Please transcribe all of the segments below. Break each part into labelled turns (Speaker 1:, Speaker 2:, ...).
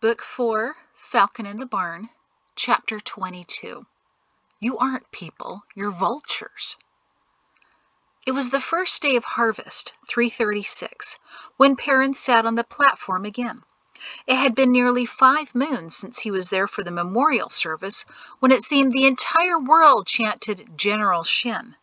Speaker 1: Book 4, Falcon in the Barn, Chapter 22. You aren't people, you're vultures. It was the first day of harvest, 336, when Perrin sat on the platform again. It had been nearly five moons since he was there for the memorial service, when it seemed the entire world chanted General Shin.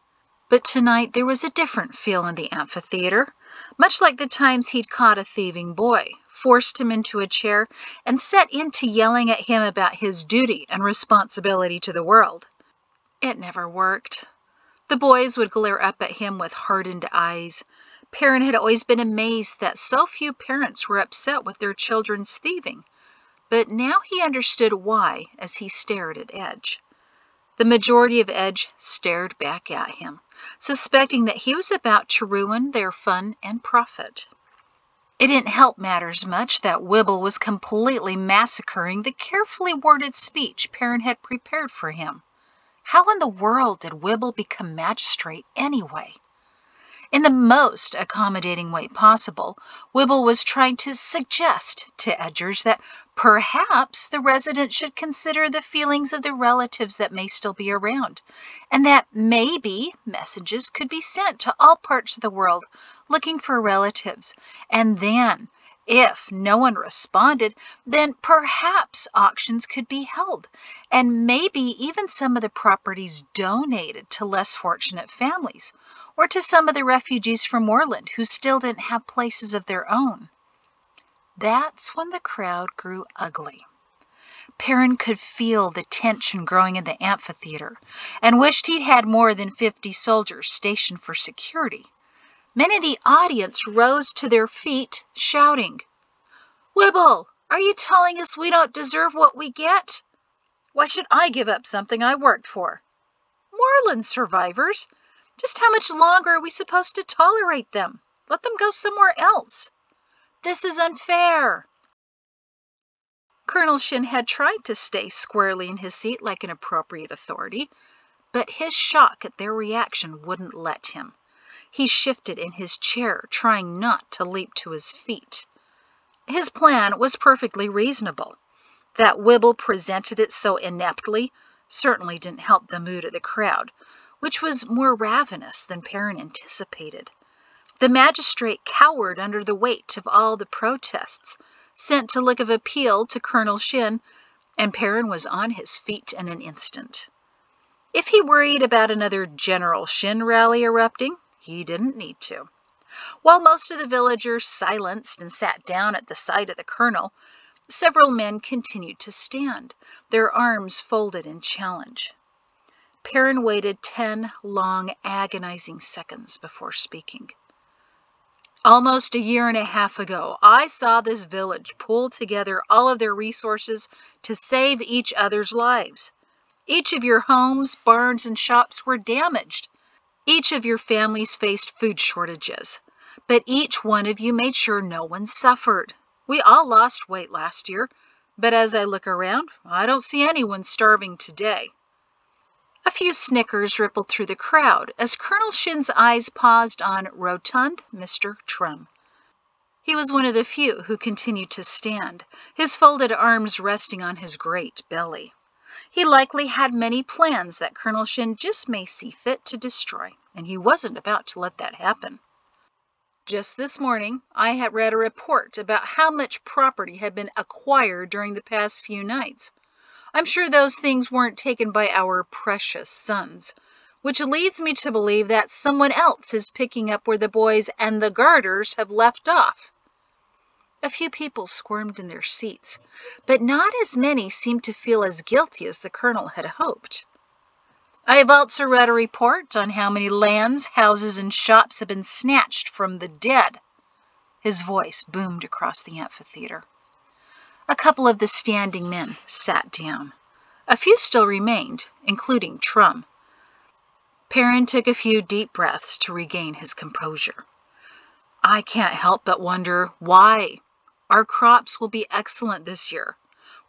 Speaker 1: But tonight there was a different feel in the amphitheater, much like the times he'd caught a thieving boy, forced him into a chair, and set into yelling at him about his duty and responsibility to the world. It never worked. The boys would glare up at him with hardened eyes. Perrin had always been amazed that so few parents were upset with their children's thieving, but now he understood why as he stared at Edge. The majority of Edge stared back at him, suspecting that he was about to ruin their fun and profit. It didn't help matters much that Wibble was completely massacring the carefully worded speech Perrin had prepared for him. How in the world did Wibble become magistrate anyway? In the most accommodating way possible, Wibble was trying to suggest to Edgers that perhaps the resident should consider the feelings of the relatives that may still be around, and that maybe messages could be sent to all parts of the world looking for relatives, and then if no one responded, then perhaps auctions could be held, and maybe even some of the properties donated to less fortunate families, or to some of the refugees from Moorland who still didn't have places of their own. That's when the crowd grew ugly. Perrin could feel the tension growing in the amphitheater and wished he'd had more than 50 soldiers stationed for security. Many of the audience rose to their feet, shouting, Wibble, are you telling us we don't deserve what we get? Why should I give up something I worked for? Moorland survivors? Just how much longer are we supposed to tolerate them? Let them go somewhere else. This is unfair. Colonel Shin had tried to stay squarely in his seat like an appropriate authority, but his shock at their reaction wouldn't let him. He shifted in his chair, trying not to leap to his feet. His plan was perfectly reasonable. That Wibble presented it so ineptly certainly didn't help the mood of the crowd, which was more ravenous than Perrin anticipated. The magistrate cowered under the weight of all the protests, sent a look of appeal to Colonel Shin, and Perrin was on his feet in an instant. If he worried about another General Shin rally erupting, he didn't need to. While most of the villagers silenced and sat down at the sight of the colonel, several men continued to stand, their arms folded in challenge. Perrin waited ten long, agonizing seconds before speaking. Almost a year and a half ago, I saw this village pull together all of their resources to save each other's lives. Each of your homes, barns, and shops were damaged. Each of your families faced food shortages, but each one of you made sure no one suffered. We all lost weight last year, but as I look around, I don't see anyone starving today. A few snickers rippled through the crowd as Colonel Shin's eyes paused on rotund Mr. Trum. He was one of the few who continued to stand, his folded arms resting on his great belly. He likely had many plans that Colonel Shin just may see fit to destroy, and he wasn't about to let that happen. Just this morning, I had read a report about how much property had been acquired during the past few nights. I'm sure those things weren't taken by our precious sons, which leads me to believe that someone else is picking up where the boys and the Guarders have left off. A few people squirmed in their seats, but not as many seemed to feel as guilty as the colonel had hoped. I have also read a report on how many lands, houses, and shops have been snatched from the dead. His voice boomed across the amphitheater. A couple of the standing men sat down. A few still remained, including Trum. Perrin took a few deep breaths to regain his composure. I can't help but wonder why our crops will be excellent this year.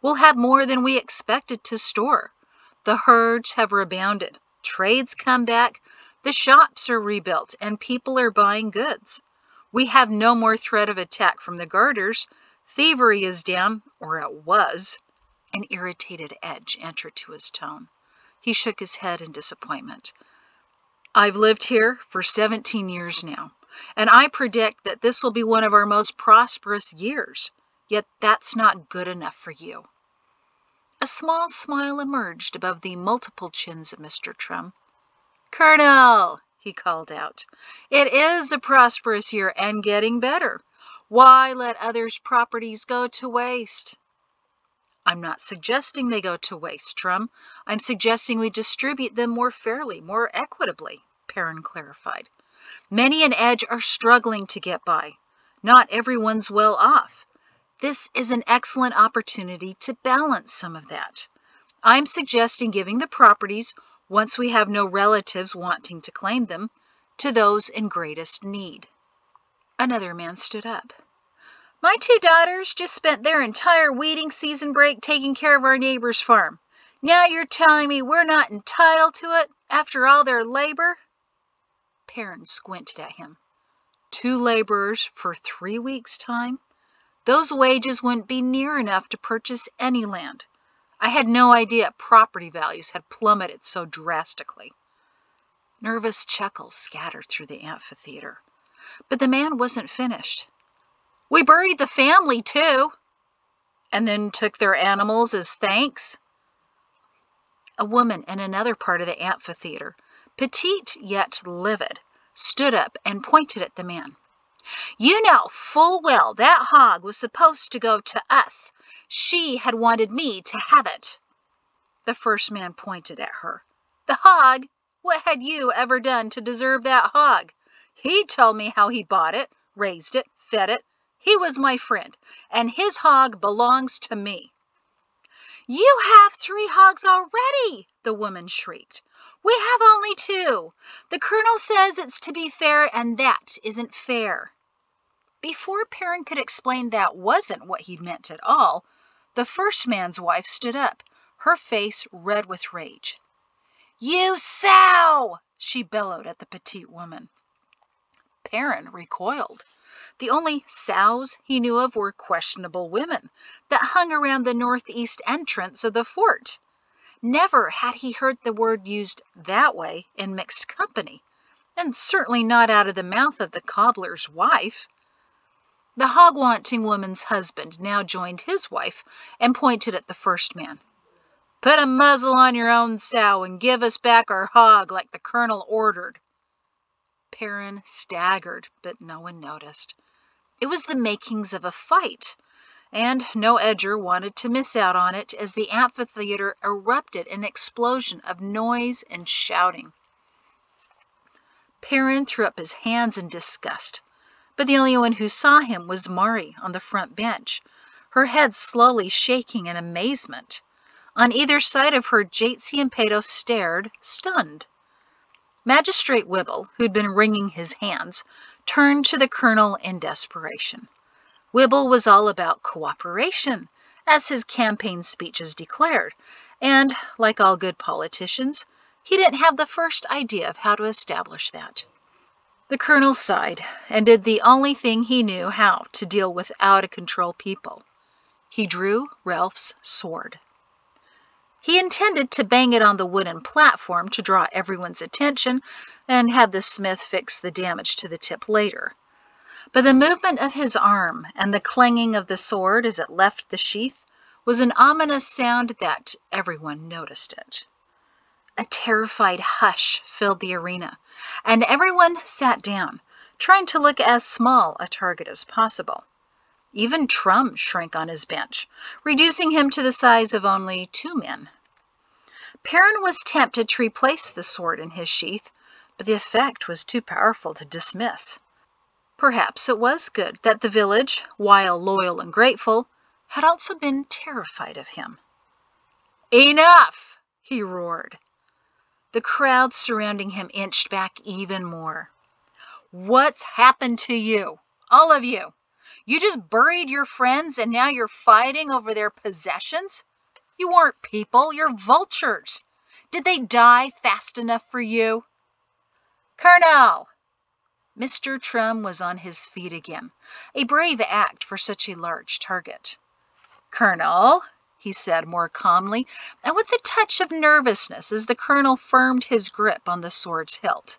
Speaker 1: We'll have more than we expected to store. The herds have rebounded, trades come back, the shops are rebuilt, and people are buying goods. We have no more threat of attack from the Guarders. Thievery is down, or it was. An irritated edge entered to his tone. He shook his head in disappointment. I've lived here for 17 years now, and I predict that this will be one of our most prosperous years. Yet that's not good enough for you. A small smile emerged above the multiple chins of Mr. Trum. Colonel, he called out, it is a prosperous year and getting better. Why let others' properties go to waste? I'm not suggesting they go to waste, Trum. I'm suggesting we distribute them more fairly, more equitably, Perrin clarified. Many an edge are struggling to get by. Not everyone's well off. This is an excellent opportunity to balance some of that. I'm suggesting giving the properties, once we have no relatives wanting to claim them, to those in greatest need. Another man stood up. My two daughters just spent their entire weeding season break taking care of our neighbor's farm. Now you're telling me we're not entitled to it after all their labor? Perrin squinted at him. Two laborers for three weeks' time? Those wages wouldn't be near enough to purchase any land. I had no idea property values had plummeted so drastically. Nervous chuckles scattered through the amphitheater. But the man wasn't finished. We buried the family, too. And then took their animals as thanks? A woman in another part of the amphitheater, petite yet livid, stood up and pointed at the man. You know full well that hog was supposed to go to us. She had wanted me to have it. The first man pointed at her. The hog? What had you ever done to deserve that hog? He told me how he bought it, raised it, fed it, he was my friend, and his hog belongs to me. You have three hogs already, the woman shrieked. We have only two. The colonel says it's to be fair, and that isn't fair. Before Perrin could explain that wasn't what he'd meant at all, the first man's wife stood up, her face red with rage. You sow! she bellowed at the petite woman. Perrin recoiled. The only sows he knew of were questionable women that hung around the northeast entrance of the fort. Never had he heard the word used that way in mixed company, and certainly not out of the mouth of the cobbler's wife. The hog-wanting woman's husband now joined his wife and pointed at the first man. Put a muzzle on your own sow and give us back our hog like the colonel ordered. Perrin staggered, but no one noticed. It was the makings of a fight, and no edger wanted to miss out on it as the amphitheater erupted in an explosion of noise and shouting. Perrin threw up his hands in disgust, but the only one who saw him was Mari on the front bench, her head slowly shaking in amazement. On either side of her, Jaytsy and Peto stared, stunned. Magistrate Wibble, who'd been wringing his hands, turned to the colonel in desperation. Wibble was all about cooperation, as his campaign speeches declared, and, like all good politicians, he didn't have the first idea of how to establish that. The colonel sighed and did the only thing he knew how to deal with out of control people. He drew Ralph's sword. He intended to bang it on the wooden platform to draw everyone's attention and have the smith fix the damage to the tip later. But the movement of his arm and the clanging of the sword as it left the sheath was an ominous sound that everyone noticed it. A terrified hush filled the arena, and everyone sat down, trying to look as small a target as possible. Even Trum shrank on his bench, reducing him to the size of only two men. Perrin was tempted to replace the sword in his sheath, but the effect was too powerful to dismiss. Perhaps it was good that the village, while loyal and grateful, had also been terrified of him. Enough! he roared. The crowd surrounding him inched back even more. What's happened to you? All of you? You just buried your friends and now you're fighting over their possessions? You aren't people, you're vultures. Did they die fast enough for you? Colonel! Mr. Trum was on his feet again, a brave act for such a large target. "Colonel," he said more calmly, and with a touch of nervousness as the Colonel firmed his grip on the sword's hilt,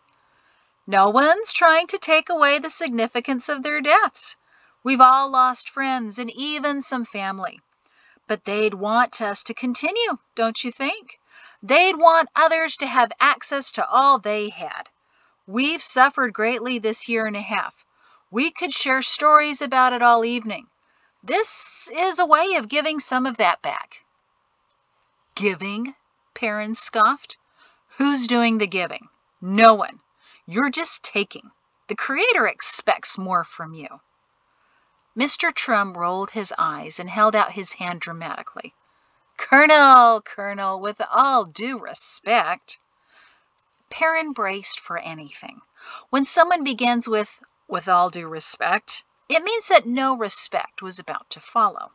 Speaker 1: "no one's trying to take away the significance of their deaths. We've all lost friends and even some family. But they'd want us to continue, don't you think? They'd want others to have access to all they had. We've suffered greatly this year and a half. We could share stories about it all evening. This is a way of giving some of that back." "Giving?" Perrin scoffed. "Who's doing the giving? No one. You're just taking. The Creator expects more from you." Mr. Trum rolled his eyes and held out his hand dramatically. "Colonel, Colonel, with all due respect Perrin braced for anything. When someone begins with "with all due respect," it means that no respect was about to follow.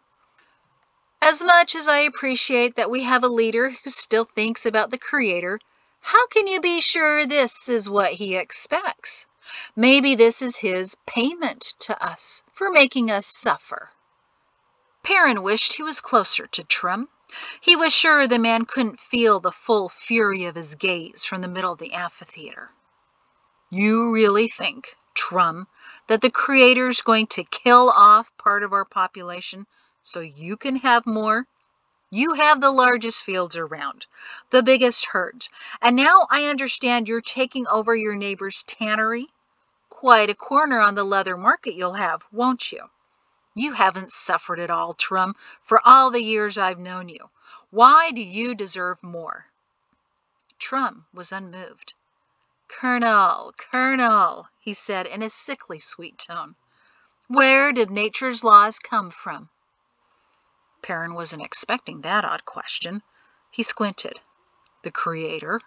Speaker 1: As much as I appreciate that we have a leader who still thinks about the Creator, how can you be sure this is what he expects? Maybe this is his payment to us for making us suffer. Perrin wished he was closer to Trum. He was sure the man couldn't feel the full fury of his gaze from the middle of the amphitheater. You really think, Trum, that the Creator's going to kill off part of our population so you can have more? You have the largest fields around, the biggest herds, and now I understand you're taking over your neighbor's tannery? Quite a corner on the leather market you'll have, won't you? You haven't suffered at all, Trum, for all the years I've known you. Why do you deserve more? Trum was unmoved. Colonel, Colonel, he said in a sickly sweet tone, where did nature's laws come from? Perrin wasn't expecting that odd question. He squinted. The Creator?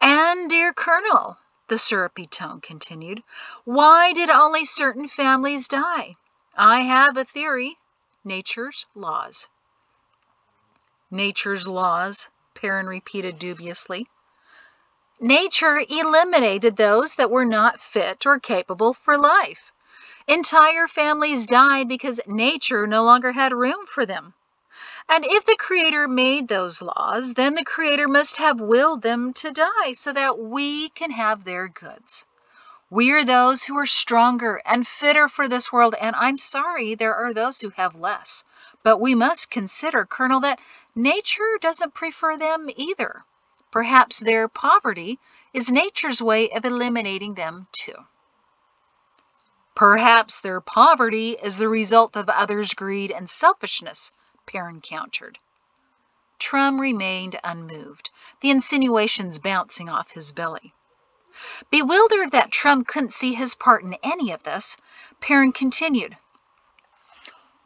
Speaker 1: And, dear Colonel, the syrupy tone continued, why did only certain families die? I have a theory. Nature's laws. Nature's laws, Perrin repeated dubiously. Nature eliminated those that were not fit or capable for life. Entire families died because nature no longer had room for them. And if the Creator made those laws, then the Creator must have willed them to die so that we can have their goods. We are those who are stronger and fitter for this world, and I'm sorry there are those who have less. But we must consider, Colonel, that nature doesn't prefer them either. Perhaps their poverty is nature's way of eliminating them too. Perhaps their poverty is the result of others' greed and selfishness, Perrin countered. Trum remained unmoved, the insinuations bouncing off his belly. Bewildered that Trum couldn't see his part in any of this, Perrin continued.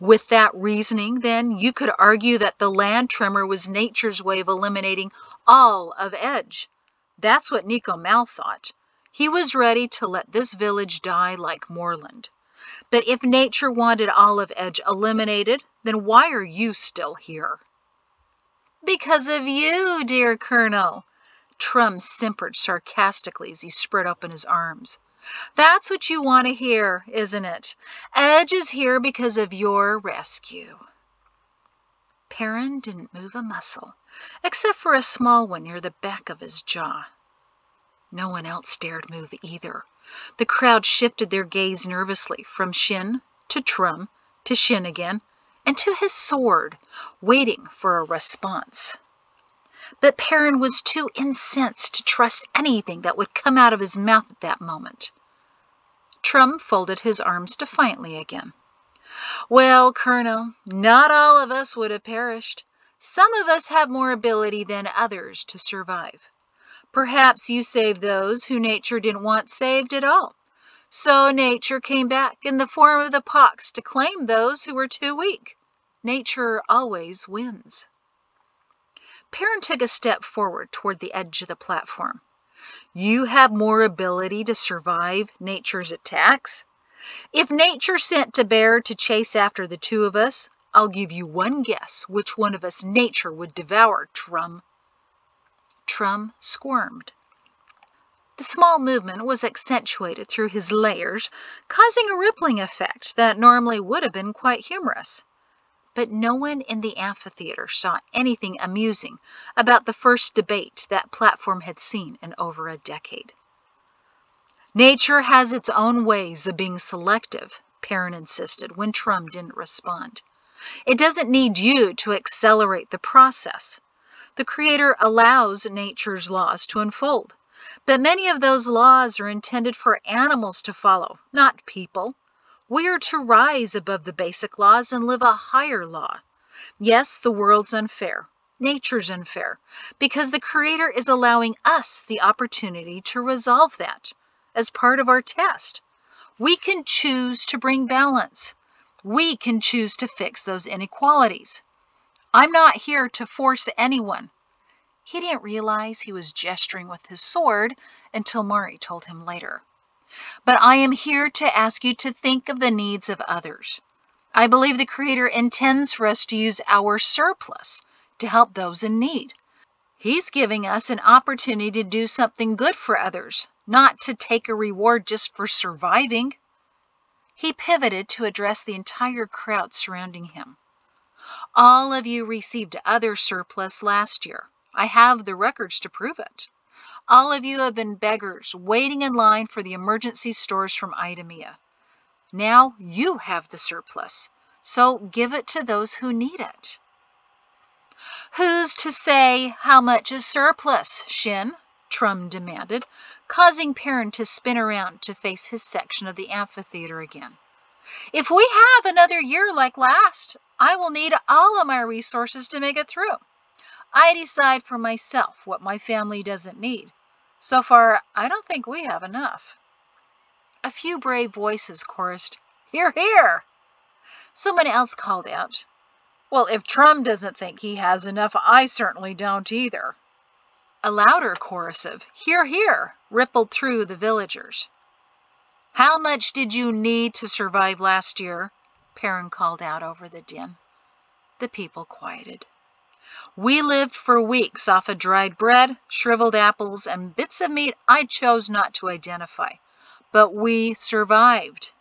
Speaker 1: With that reasoning, then, you could argue that the land tremor was nature's way of eliminating all of Edge. That's what Nico Mal thought. He was ready to let this village die like Moorland. But if nature wanted all of Edge eliminated, then why are you still here? Because of you, dear Colonel. Trum simpered sarcastically as he spread open his arms. That's what you want to hear, isn't it? Edge is here because of your rescue. Perrin didn't move a muscle, except for a small one near the back of his jaw. No one else dared move either. The crowd shifted their gaze nervously from Shin to Trum to Shin again and to his sword, waiting for a response. But Perrin was too incensed to trust anything that would come out of his mouth at that moment. Trum folded his arms defiantly again. Well, Colonel, not all of us would have perished. Some of us have more ability than others to survive. Perhaps you saved those who nature didn't want saved at all. So nature came back in the form of the pox to claim those who were too weak. Nature always wins. Perrin took a step forward toward the edge of the platform. You have more ability to survive nature's attacks? If nature sent to bear to chase after the two of us, I'll give you one guess which one of us nature would devour, Trum. Trum squirmed. The small movement was accentuated through his layers, causing a rippling effect that normally would have been quite humorous. But no one in the amphitheater saw anything amusing about the first debate that platform had seen in over a decade. Nature has its own ways of being selective, Perrin insisted when Trum didn't respond. It doesn't need you to accelerate the process. The Creator allows nature's laws to unfold. But many of those laws are intended for animals to follow, not people. We are to rise above the basic laws and live a higher law. Yes, the world's unfair. Nature's unfair because the Creator is allowing us the opportunity to resolve that as part of our test. We can choose to bring balance. We can choose to fix those inequalities. I'm not here to force anyone. He didn't realize he was gesturing with his sword until Mari told him later. But I am here to ask you to think of the needs of others. I believe the Creator intends for us to use our surplus to help those in need. He's giving us an opportunity to do something good for others, not to take a reward just for surviving. He pivoted to address the entire crowd surrounding him. All of you received other surplus last year. I have the records to prove it. All of you have been beggars waiting in line for the emergency stores from Idumea. Now you have the surplus, so give it to those who need it. Who's to say how much is surplus, Shin? Trum demanded, causing Perrin to spin around to face his section of the amphitheater again. If we have another year like last, I will need all of my resources to make it through. I decide for myself what my family doesn't need. So far, I don't think we have enough. A few brave voices chorused, Hear, hear! Someone else called out, Well, if Trum doesn't think he has enough, I certainly don't either. A louder chorus of Hear, hear! rippled through the villagers. How much did you need to survive last year? Perrin called out over the din. The people quieted. We lived for weeks off of dried bread, shriveled apples, and bits of meat I chose not to identify. But we survived.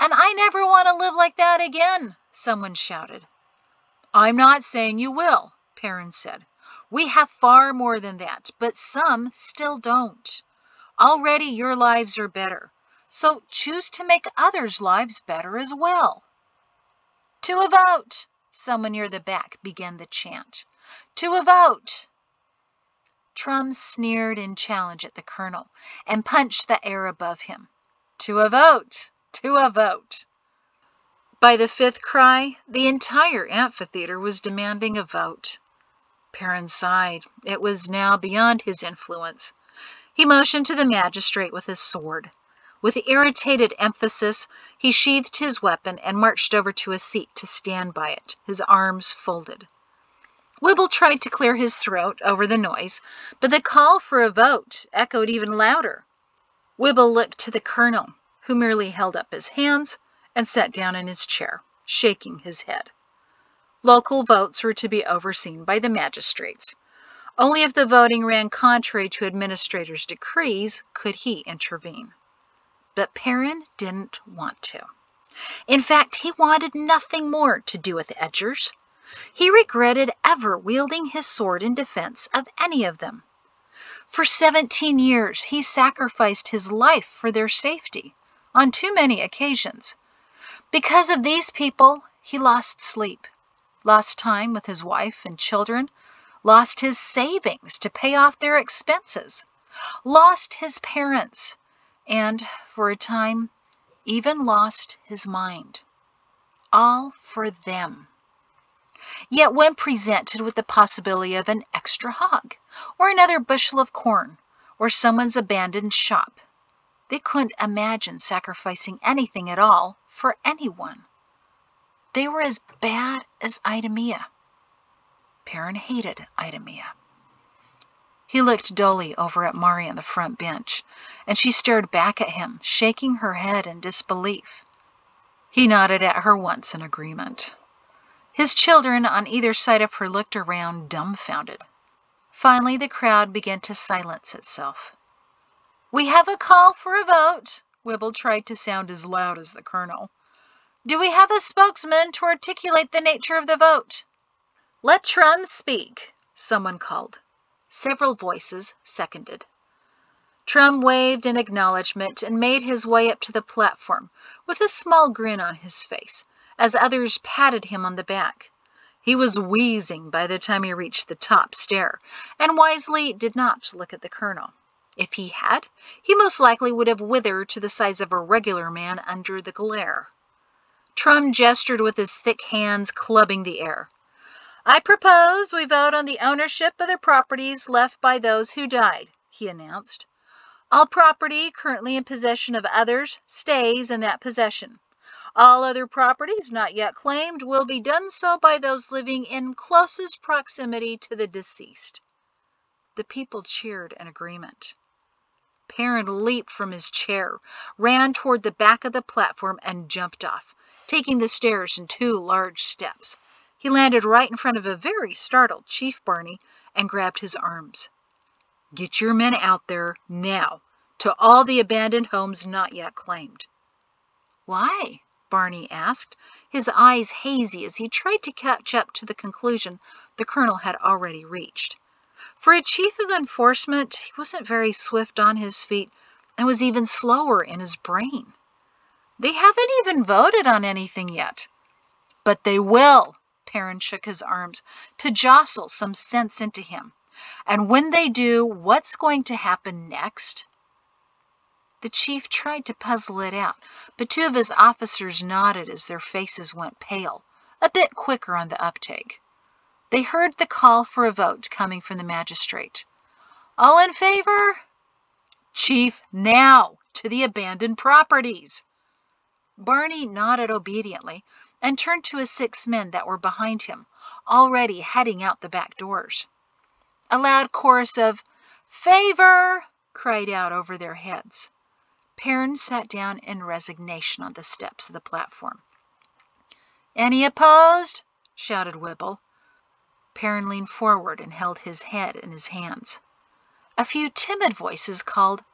Speaker 1: And I never want to live like that again, someone shouted. I'm not saying you will, Perrin said. We have far more than that, but some still don't. Already your lives are better, so choose to make others' lives better as well. To a vote! Someone near the back began the chant. To a vote! Trum sneered in challenge at the colonel and punched the air above him. To a vote! To a vote! By the fifth cry, the entire amphitheater was demanding a vote. Perrin sighed. It was now beyond his influence. He motioned to the magistrate with his sword. With irritated emphasis, he sheathed his weapon and marched over to a seat to stand by it, his arms folded. Wibble tried to clear his throat over the noise, but the call for a vote echoed even louder. Wibble looked to the colonel, who merely held up his hands and sat down in his chair, shaking his head. Local votes were to be overseen by the magistrates. Only if the voting ran contrary to administrators' decrees could he intervene. But Perrin didn't want to. In fact, he wanted nothing more to do with Edgers. He regretted ever wielding his sword in defense of any of them. For 17 years, he sacrificed his life for their safety on too many occasions. Because of these people, he lost sleep, lost time with his wife and children, lost his savings to pay off their expenses, lost his parents, and, for a time, even lost his mind. All for them. Yet when presented with the possibility of an extra hog, or another bushel of corn, or someone's abandoned shop, they couldn't imagine sacrificing anything at all for anyone. They were as bad as Idumea. Perrin hated Idumea. He looked dully over at Mari on the front bench, and she stared back at him, shaking her head in disbelief. He nodded at her once in agreement. His children on either side of her looked around, dumbfounded. Finally, the crowd began to silence itself. We have a call for a vote. Wibble tried to sound as loud as the colonel. Do we have a spokesman to articulate the nature of the vote? Let Trum speak, someone called. Several voices seconded. Trum waved in acknowledgment and made his way up to the platform with a small grin on his face as others patted him on the back. He was wheezing by the time he reached the top stair, and wisely did not look at the colonel. If he had, he most likely would have withered to the size of a regular man under the glare. Trum gestured with his thick hands clubbing the air. I propose we vote on the ownership of the properties left by those who died, he announced. All property currently in possession of others stays in that possession. All other properties not yet claimed will be done so by those living in closest proximity to the deceased. The people cheered in agreement. Perrin leaped from his chair, ran toward the back of the platform, and jumped off taking the stairs in two large steps. He landed right in front of a very startled Chief Barney and grabbed his arms. Get your men out there now to all the abandoned homes not yet claimed. Why? Barney asked, his eyes hazy as he tried to catch up to the conclusion the colonel had already reached. For a chief of enforcement, he wasn't very swift on his feet and was even slower in his brain. They haven't even voted on anything yet. But they will. Perrin shook his arms to jostle some sense into him. And when they do, what's going to happen next? The chief tried to puzzle it out, but two of his officers nodded as their faces went pale, a bit quicker on the uptake. They heard the call for a vote coming from the magistrate. All in favor? Chief, now to the abandoned properties. Barney nodded obediently and turned to his six men that were behind him, already heading out the back doors. A loud chorus of Favor! cried out over their heads. Perrin sat down in resignation on the steps of the platform. Any opposed? shouted Wibble. Perrin leaned forward and held his head in his hands. A few timid voices called,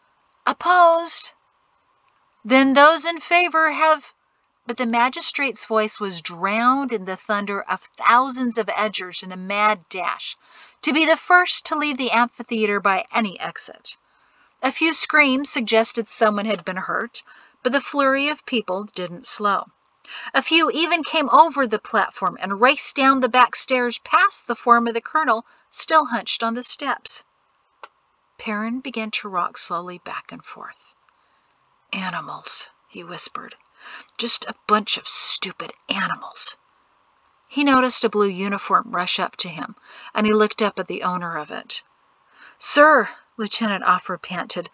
Speaker 1: Opposed! Then those in favor have but the magistrate's voice was drowned in the thunder of thousands of edgers in a mad dash to be the first to leave the amphitheater by any exit. A few screams suggested someone had been hurt, but the flurry of people didn't slow. A few even came over the platform and raced down the back stairs past the form of the colonel still hunched on the steps. Perrin began to rock slowly back and forth. Animals, he whispered. Just a bunch of stupid animals. He noticed a blue uniform rush up to him, and he looked up at the owner of it. Sir, Lieutenant Offer panted,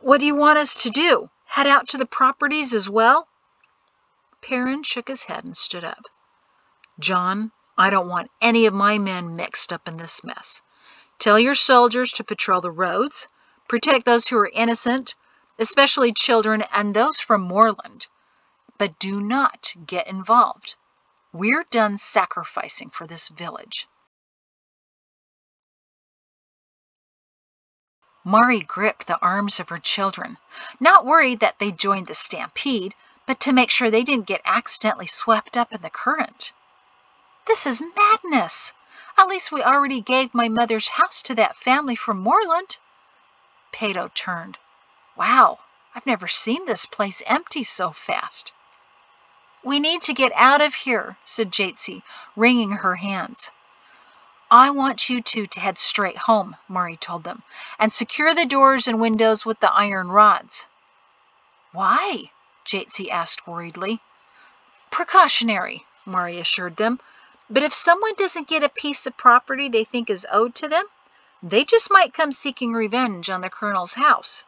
Speaker 1: what do you want us to do? Head out to the properties as well? Perrin shook his head and stood up. John, I don't want any of my men mixed up in this mess. Tell your soldiers to patrol the roads, protect those who are innocent, especially children and those from Moorland. But do not get involved. We're done sacrificing for this village. Mari gripped the arms of her children, not worried that they'd joined the stampede, but to make sure they didn't get accidentally swept up in the current. This is madness. At least we already gave my mother's house to that family from Moorland. Peto turned. Wow, I've never seen this place empty so fast. We need to get out of here, said Jaytsy, wringing her hands. I want you two to head straight home, Mari told them, and secure the doors and windows with the iron rods. Why? Jaytsy asked worriedly. Precautionary, Mari assured them. But if someone doesn't get a piece of property they think is owed to them, they just might come seeking revenge on the colonel's house.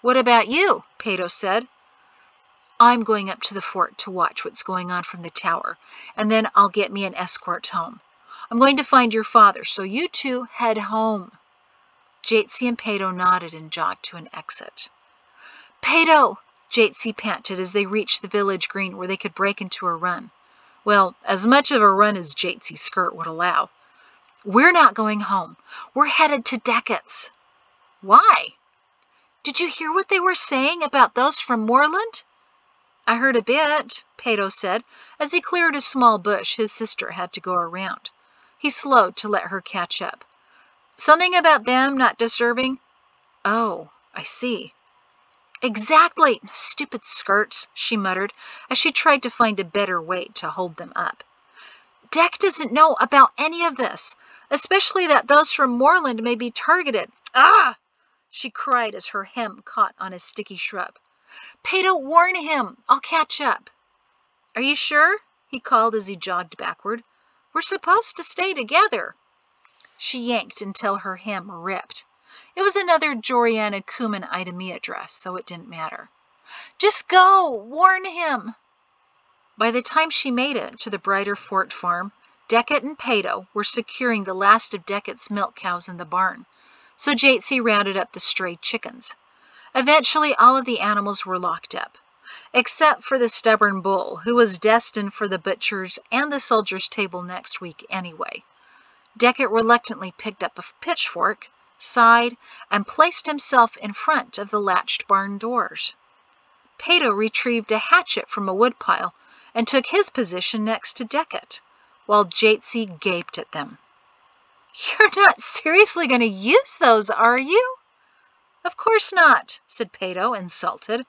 Speaker 1: What about you? Peto said. I'm going up to the fort to watch what's going on from the tower, and then I'll get me an escort home. I'm going to find your father, so you two head home. Jaytsy and Peto nodded and jogged to an exit. Peto! Jaytsy panted as they reached the village green where they could break into a run. Well, as much of a run as Jaytsy's skirt would allow. We're not going home. We're headed to Deckett's. Why? Did you hear what they were saying about those from Moorland? I heard a bit, Peto said, as he cleared a small bush his sister had to go around. He slowed to let her catch up. Something about them not deserving? Oh, I see. Exactly, stupid skirts, she muttered as she tried to find a better way to hold them up. Deck doesn't know about any of this, especially that those from Moorland may be targeted. Ah! she cried as her hem caught on a sticky shrub. Peto, warn him. I'll catch up. Are you sure? he called as he jogged backward. We're supposed to stay together. She yanked until her hem ripped. It was another Joriana Kuman Idumea dress, so it didn't matter. Just go! Warn him! By the time she made it to the Brighter Fort farm, Deckett and Peto were securing the last of Deckett's milk cows in the barn, so Jaytsy rounded up the stray chickens. Eventually, all of the animals were locked up, except for the stubborn bull, who was destined for the butcher's and the soldier's table next week anyway. Deckett reluctantly picked up a pitchfork, sighed, and placed himself in front of the latched barn doors. Peto retrieved a hatchet from a woodpile and took his position next to Deckett, while Jaytsy gaped at them. You're not seriously going to use those, are you? Of course not, said Peto, insulted.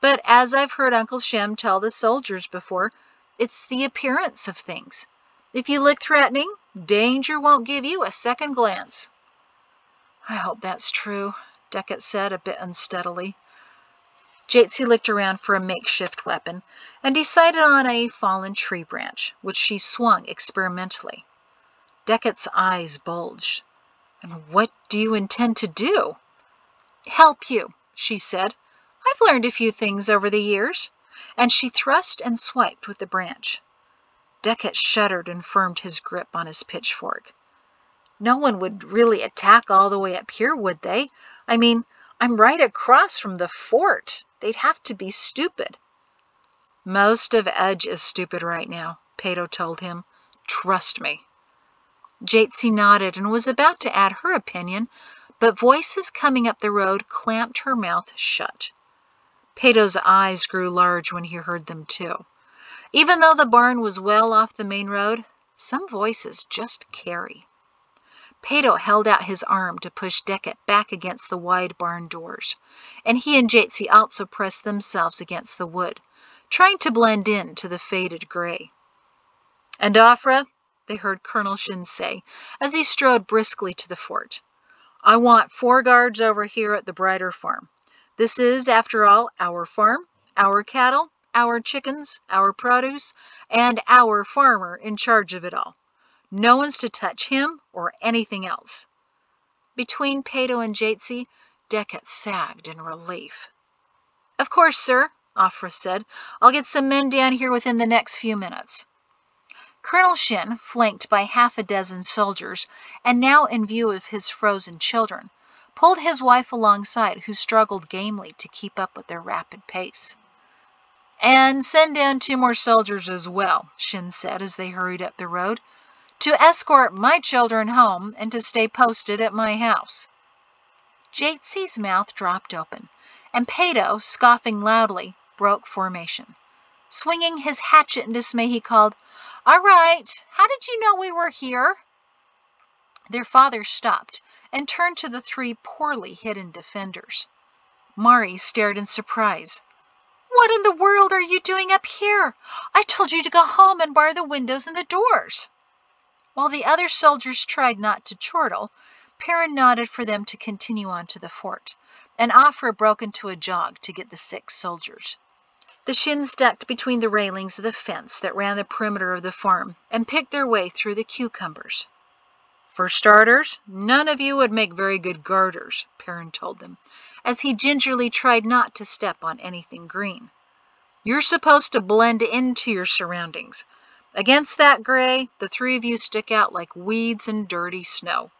Speaker 1: But as I've heard Uncle Shem tell the soldiers before, it's the appearance of things. If you look threatening, danger won't give you a second glance. I hope that's true, Deckett said a bit unsteadily. Jaytsy looked around for a makeshift weapon and decided on a fallen tree branch, which she swung experimentally. Deckett's eyes bulged. And what do you intend to do? Help you, she said. I've learned a few things over the years. And she thrust and swiped with the branch. Deckett shuddered and firmed his grip on his pitchfork. No one would really attack all the way up here, would they? I mean, I'm right across from the fort. They'd have to be stupid. Most of Edge is stupid right now, Peto told him. Trust me. Jaytsy nodded and was about to add her opinion, but voices coming up the road clamped her mouth shut. Peto's eyes grew large when he heard them, too. Even though the barn was well off the main road, some voices just carry. Peto held out his arm to push Deckett back against the wide barn doors, and he and Jaytsy also pressed themselves against the wood, trying to blend in to the faded gray. And Afra, they heard Colonel Shin say as he strode briskly to the fort, I want four guards over here at the Brighter farm. This is, after all, our farm, our cattle, our chickens, our produce, and our farmer in charge of it all. No one's to touch him or anything else. Between Peto and Jaytsy, Deckett sagged in relief. Of course, sir, Afra said. I'll get some men down here within the next few minutes. Colonel Shin, flanked by half a dozen soldiers, and now in view of his frozen children, pulled his wife alongside, who struggled gamely to keep up with their rapid pace. And send down two more soldiers as well, Shin said as they hurried up the road, to escort my children home and to stay posted at my house. Jaytsy's mouth dropped open, and Peto, scoffing loudly, broke formation. Swinging his hatchet in dismay, he called, All right, how did you know we were here? Their father stopped and turned to the three poorly hidden defenders. Mari stared in surprise. What in the world are you doing up here? I told you to go home and bar the windows and the doors. While the other soldiers tried not to chortle, Perrin nodded for them to continue on to the fort, and Afra broke into a jog to get the six soldiers. The shins ducked between the railings of the fence that ran the perimeter of the farm and picked their way through the cucumbers. For starters, none of you would make very good Guarders, Perrin told them, as he gingerly tried not to step on anything green. You're supposed to blend into your surroundings. Against that gray, the three of you stick out like weeds in dirty snow.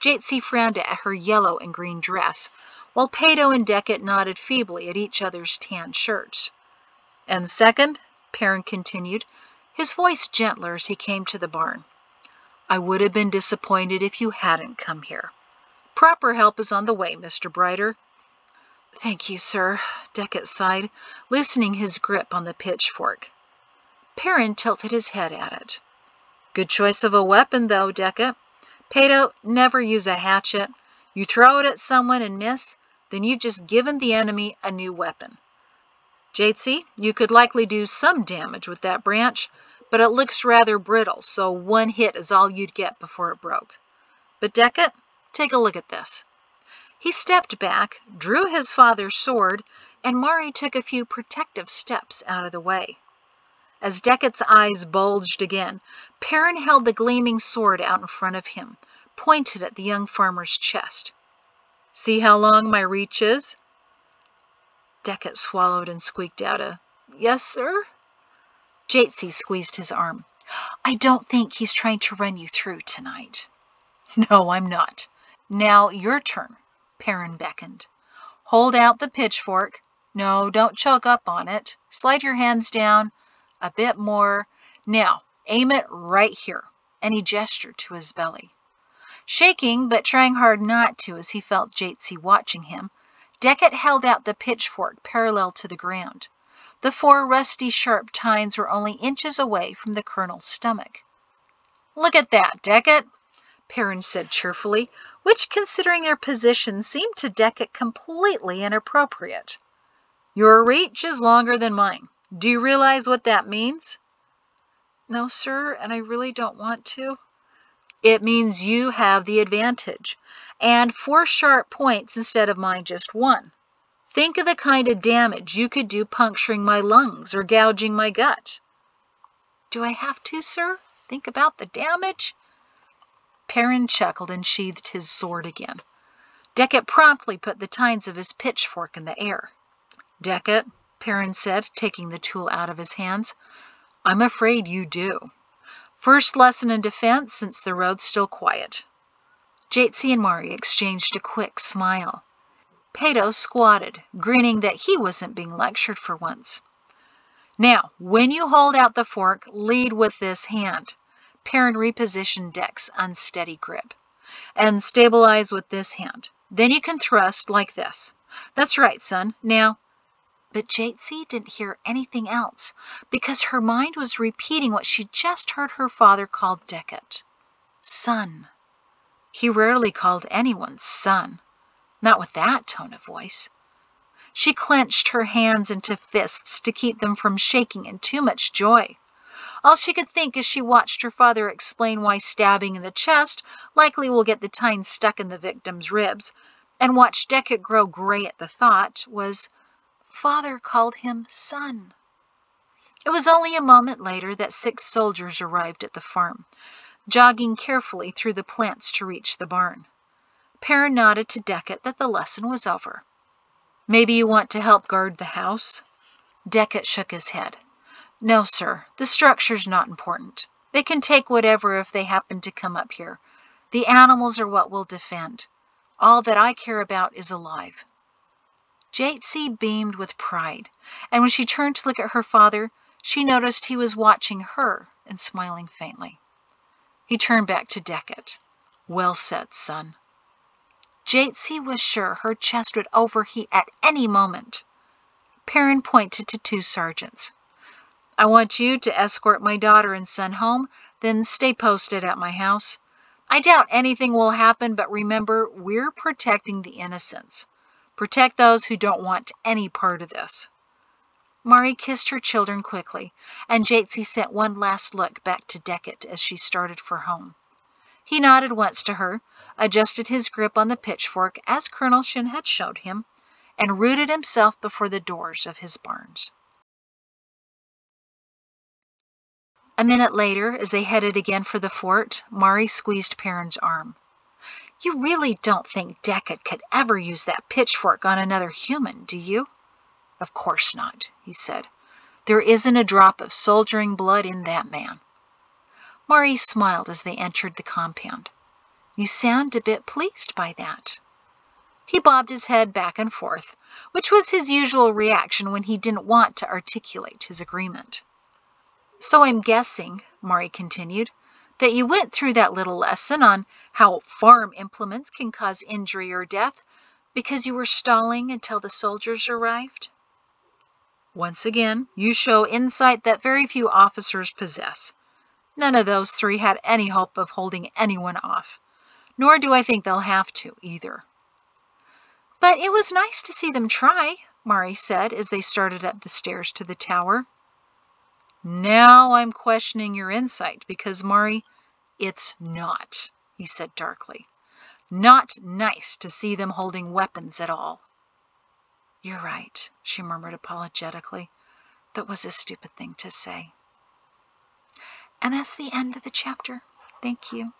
Speaker 1: Jaytsy frowned at her yellow and green dress, while Peto and Deckett nodded feebly at each other's tan shirts. And second, Perrin continued, his voice gentler as he came to the barn, I would have been disappointed if you hadn't come here. Proper help is on the way, Mr. Brighter. Thank you, sir, Deckett sighed, loosening his grip on the pitchfork. Perrin tilted his head at it. Good choice of a weapon, though, Deckett. Peto, never use a hatchet. You throw it at someone and miss, then you've just given the enemy a new weapon. Jaytsy, you could likely do some damage with that branch, but it looks rather brittle, so one hit is all you'd get before it broke. But Deckett, take a look at this. He stepped back, drew his father's sword, and Mari took a few protective steps out of the way. As Deckett's eyes bulged again, Perrin held the gleaming sword out in front of him, pointed at the young farmer's chest. See how long my reach is? Deckett swallowed and squeaked out a, Yes, sir. Jaytsy squeezed his arm. I don't think he's trying to run you through tonight. No, I'm not. Now, your turn, Perrin beckoned. Hold out the pitchfork. No, don't choke up on it. Slide your hands down. A bit more. Now, aim it right here. And he gestured to his belly. Shaking, but trying hard not to as he felt Jaytsy watching him, Deckett held out the pitchfork parallel to the ground. The four rusty sharp tines were only inches away from the colonel's stomach. Look at that, Deckett, Perrin said cheerfully, which, considering their position, seemed to Deckett completely inappropriate. Your reach is longer than mine. Do you realize what that means? No, sir, and I really don't want to. It means you have the advantage, and four sharp points instead of mine just one. Think of the kind of damage you could do puncturing my lungs or gouging my gut. Do I have to, sir? Think about the damage? Perrin chuckled and sheathed his sword again. Deckett promptly put the tines of his pitchfork in the air. Deckett, Perrin said, taking the tool out of his hands, I'm afraid you do. First lesson in defense since the road's still quiet. Jaytsy and Mari exchanged a quick smile. Peto squatted, grinning that he wasn't being lectured for once. Now, when you hold out the fork, lead with this hand. Perrin repositioned Deck's unsteady grip. And stabilize with this hand. Then you can thrust like this. That's right, son. Now, but Jaytsy didn't hear anything else because her mind was repeating what she just heard her father call Deckett. Son. He rarely called anyone son, not with that tone of voice. She clenched her hands into fists to keep them from shaking in too much joy. All she could think as she watched her father explain why stabbing in the chest likely will get the tine stuck in the victim's ribs, and watch Deckett grow gray at the thought, was Father called him son. It was only a moment later that six soldiers arrived at the farm, jogging carefully through the plants to reach the barn. Perrin nodded to Deckett that the lesson was over. Maybe you want to help guard the house? Deckett shook his head. No, sir, the structure's not important. They can take whatever if they happen to come up here. The animals are what we'll defend. All that I care about is alive. Jaytsy beamed with pride, and when she turned to look at her father, she noticed he was watching her and smiling faintly. He turned back to Deckett. Well said, son. Jaytsy was sure her chest would overheat at any moment. Perrin pointed to two sergeants. I want you to escort my daughter and son home, then stay posted at my house. I doubt anything will happen, but remember, we're protecting the innocents. Protect those who don't want any part of this. Mari kissed her children quickly, and Jaytsy sent one last look back to Deckett as she started for home. He nodded once to her, adjusted his grip on the pitchfork as Colonel Shin had showed him, and rooted himself before the doors of his barns. A minute later, as they headed again for the fort, Mari squeezed Perrin's arm. You really don't think Deckett could ever use that pitchfork on another human, do you? Of course not, he said. There isn't a drop of soldiering blood in that man. Mari smiled as they entered the compound. You sound a bit pleased by that. He bobbed his head back and forth, which was his usual reaction when he didn't want to articulate his agreement. So I'm guessing, Mari continued, that you went through that little lesson on how farm implements can cause injury or death Because you were stalling until the soldiers arrived? Once again, you show insight that very few officers possess. None of those three had any hope of holding anyone off, nor do I think they'll have to, either. But it was nice to see them try, Mari said as they started up the stairs to the tower. Now I'm questioning your insight because, Mari, it's not, he said darkly. Not nice to see them holding weapons at all. You're right, she murmured apologetically. That was a stupid thing to say. And that's the end of the chapter. Thank you.